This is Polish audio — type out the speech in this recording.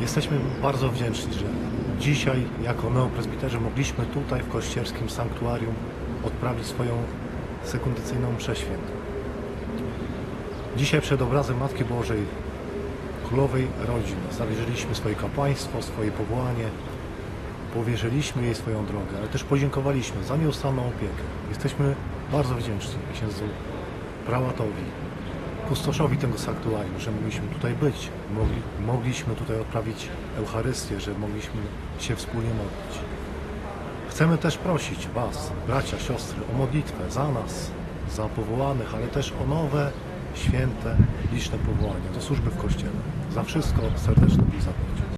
Jesteśmy bardzo wdzięczni, że dzisiaj jako neopresbiterzy mogliśmy tutaj w kościerskim sanktuarium odprawić swoją sekundacyjną mszę świętą. Dzisiaj przed obrazem Matki Bożej, Królowej Rodziny, zawierzyliśmy swoje kapłaństwo, swoje powołanie, powierzyliśmy jej swoją drogę, ale też podziękowaliśmy za nieustanną opiekę. Jesteśmy bardzo wdzięczni księdzu prałatowi, pustoszowi tego sanktuarium, że mogliśmy tutaj być, mogli, mogliśmy tutaj odprawić Eucharystię, że mogliśmy się wspólnie modlić. Chcemy też prosić Was, bracia, siostry, o modlitwę za nas, za powołanych, ale też o nowe, święte, liczne powołania do służby w Kościele. Za wszystko serdeczne Bóg zapłać.